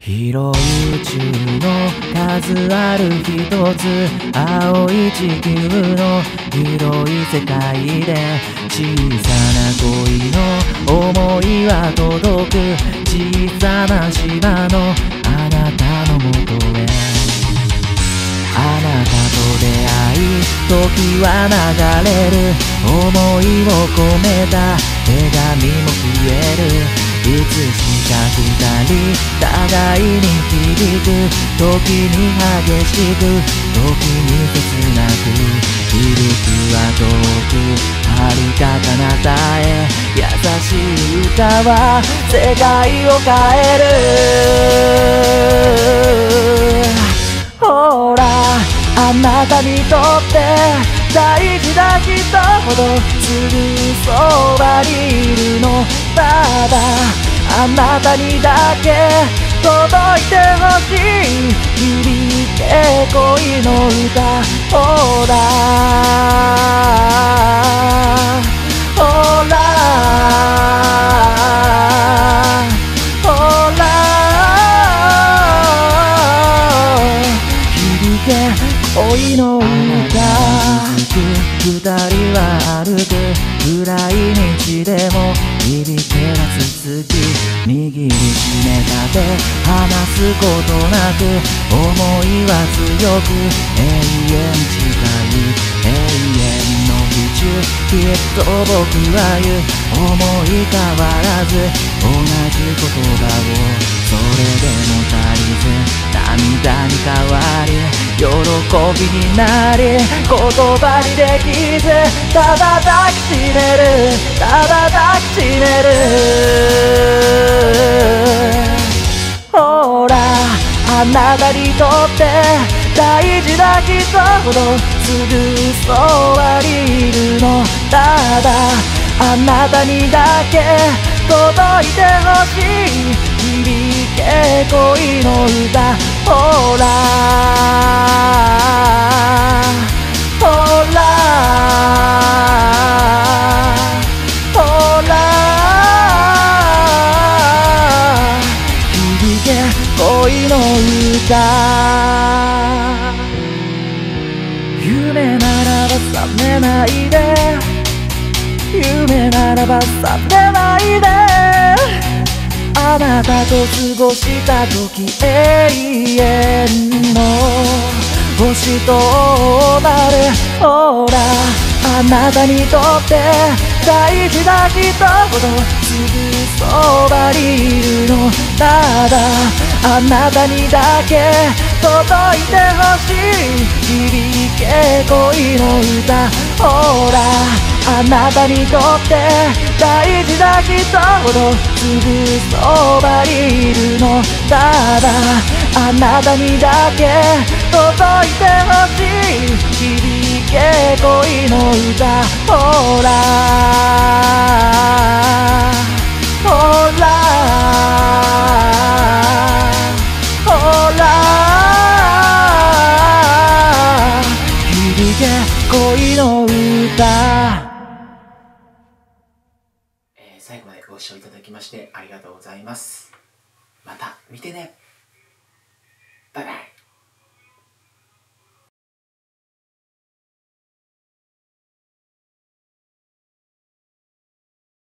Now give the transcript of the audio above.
広い宇宙の数ある一つ青い地球の広い世界で小さな恋の思いは届く小さな島のあなたのもとへ。あなたと出会い時は流れる。思いを込めた。手紙も消える。いつしか二人互いに響く時に激しく時に切なく響くは遠く遥か彼方へ優しい歌は世界を変える。ほらあなたにとって大事な人ほどすぐそばにいる。のただあなたにだけ届いてほしい。響いて恋の歌ほらけ恋の歌二人は歩く暗い道でも響けが続き握りしめた手離すことなく思いは強く永遠近い永遠きっと僕は言う。思い変わらず同じ言葉をそれでも足りず。涙に変わり喜びになり言葉にできずただ抱きしめるただ抱きしめる。大事な人ほどすぐそばにいるの。ただあなたにだけ届いてほしい。響け恋の歌。ほら。ほら。ほら。響け恋の歌。ないで。夢ならば覚めないで。あなたと過ごした時永遠の。星となるほらあなたにとって大事な人ほどすぐそばにいるの。ただあなたにだけ届いてほしい響け恋の歌。ほらあなたにとって大事な人ほどすぐそばにいるの。ただあなたにだけ届いてほしい響け恋の歌。ほら。恋の歌、えー、最後までご視聴いただきましてありがとうございます。また見てね。バイバイ。